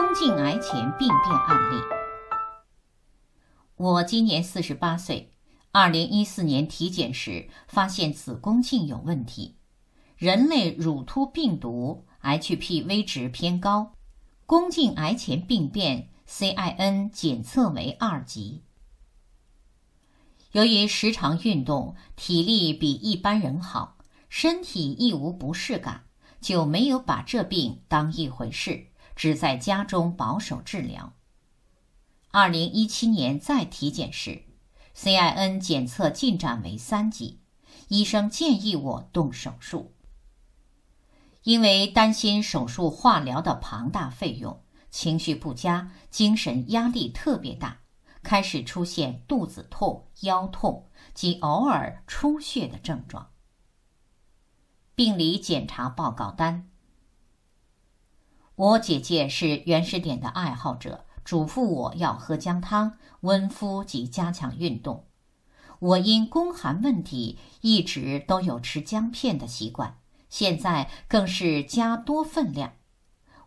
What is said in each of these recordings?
宫颈癌前病变案例。我今年四十八岁，二零一四年体检时发现子宫颈有问题，人类乳突病毒 HPV 值偏高，宫颈癌前病变 CIN 检测为二级。由于时常运动，体力比一般人好，身体亦无不适感，就没有把这病当一回事，只在家中保守治疗。二零一七年再体检时，CIN 检测进展为三级，医生建议我动手术。因为担心手术化疗的庞大费用，情绪不佳，精神压力特别大。开始出现肚子痛、腰痛及偶尔出血的症状。病理检查报告单：我姐姐是原始点的爱好者，嘱咐我要喝姜汤、温敷及加强运动。我因宫寒问题一直都有吃姜片的习惯，现在更是加多分量。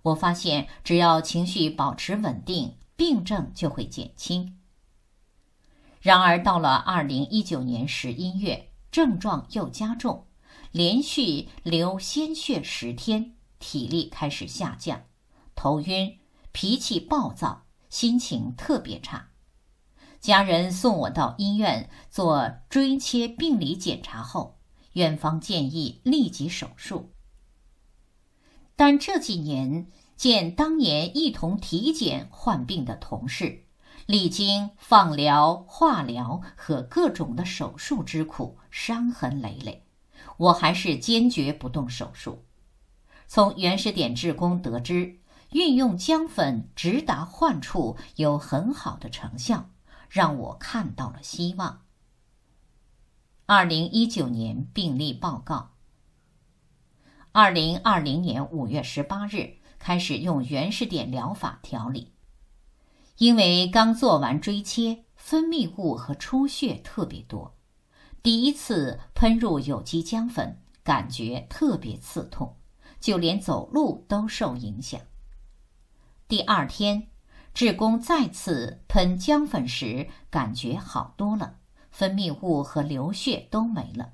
我发现只要情绪保持稳定，病症就会减轻。然而，到了二零一九年十一月，症状又加重，连续流鲜血十天，体力开始下降，头晕，脾气暴躁，心情特别差。家人送我到医院做椎切病理检查后，院方建议立即手术。但这几年见当年一同体检患病的同事。历经放疗、化疗和各种的手术之苦，伤痕累累，我还是坚决不动手术。从原始点志工得知，运用姜粉直达患处有很好的成效，让我看到了希望。二零一九年病例报告：二零二零年五月十八日开始用原始点疗法调理。因为刚做完椎切，分泌物和出血特别多，第一次喷入有机姜粉，感觉特别刺痛，就连走路都受影响。第二天，志工再次喷姜粉时，感觉好多了，分泌物和流血都没了。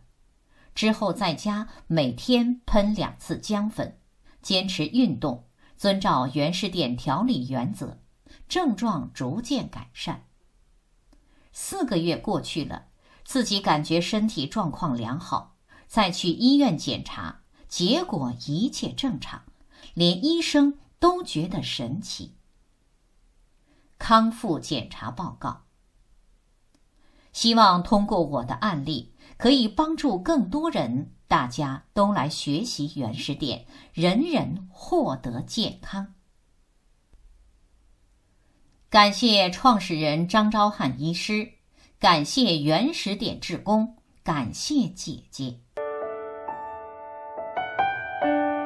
之后在家每天喷两次姜粉，坚持运动，遵照原始点调理原则。症状逐渐改善。四个月过去了，自己感觉身体状况良好，再去医院检查，结果一切正常，连医生都觉得神奇。康复检查报告，希望通过我的案例，可以帮助更多人，大家都来学习原始点，人人获得健康。感谢创始人张昭汉医师，感谢原始点志工，感谢姐姐。Thank you.